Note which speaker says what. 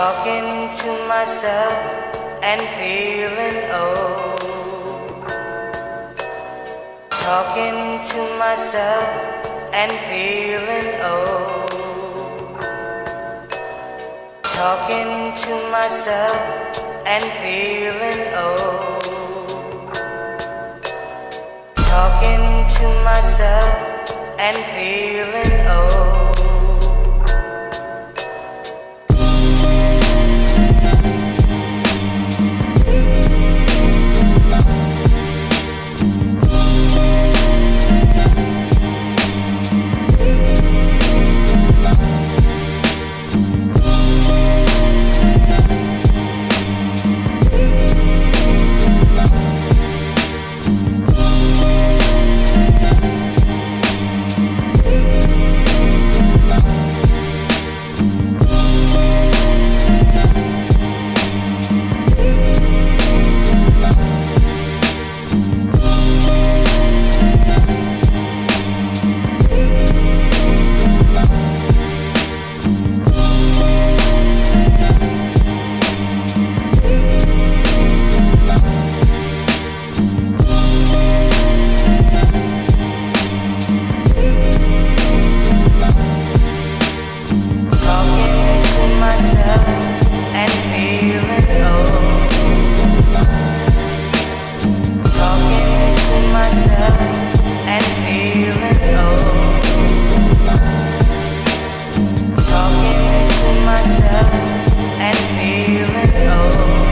Speaker 1: Talking to myself and feeling old. Talking to myself and feeling old. Talking to myself and feeling old. Talking to myself. and feeling old.